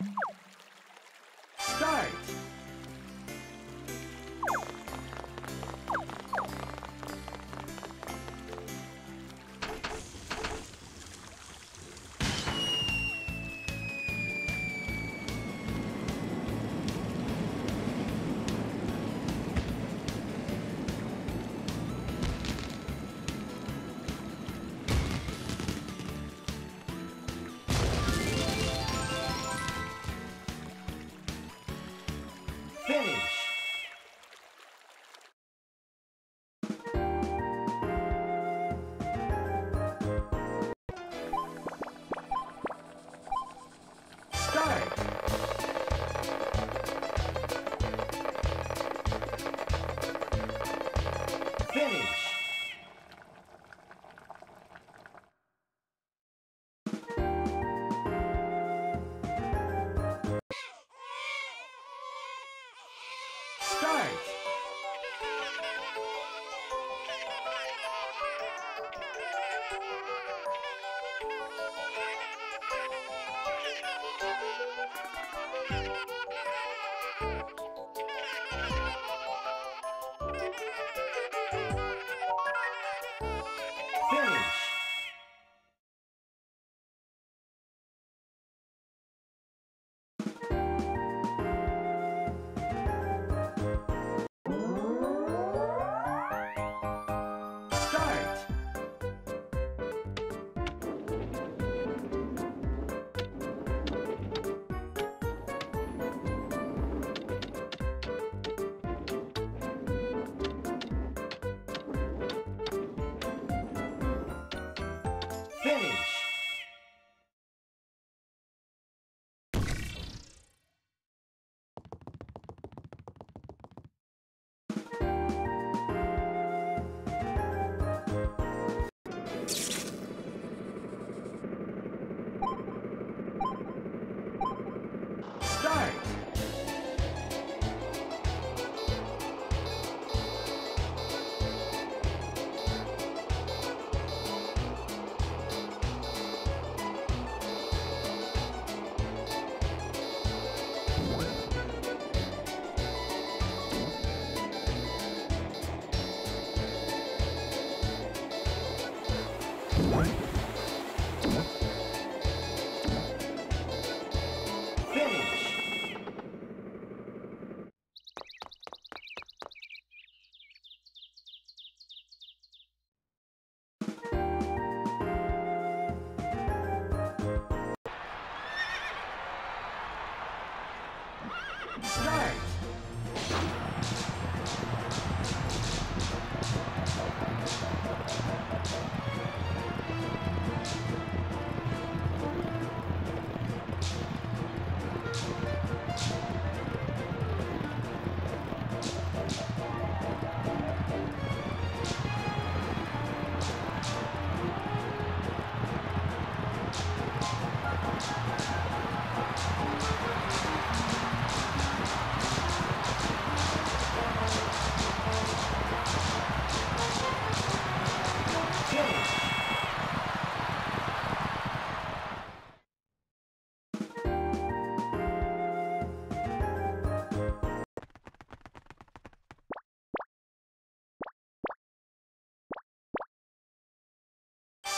you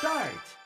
Start!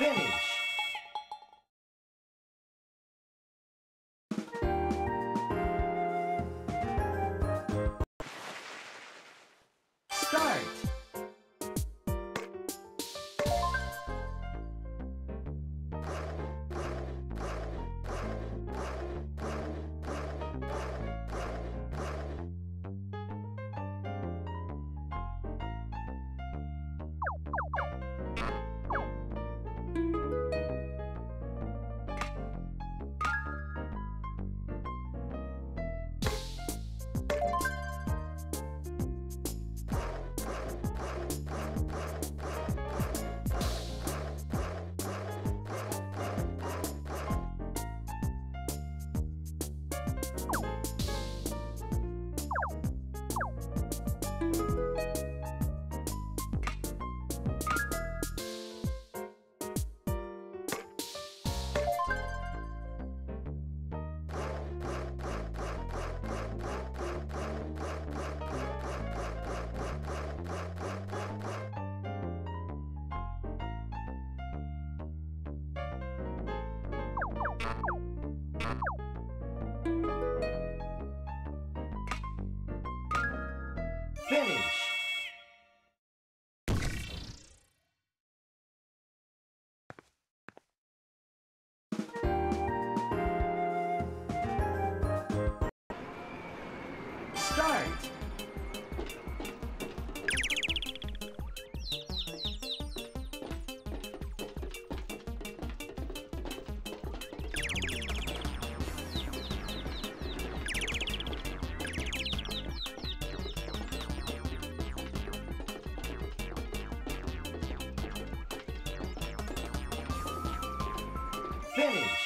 Finish. Finish.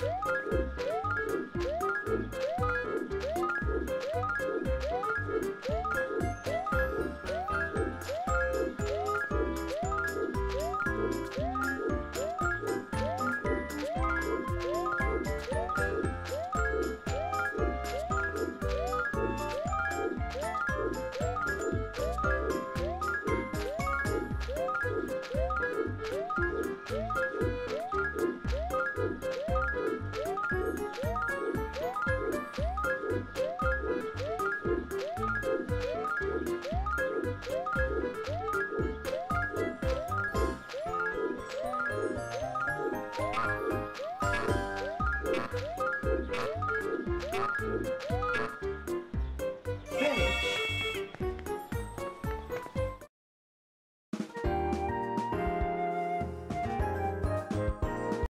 안녕.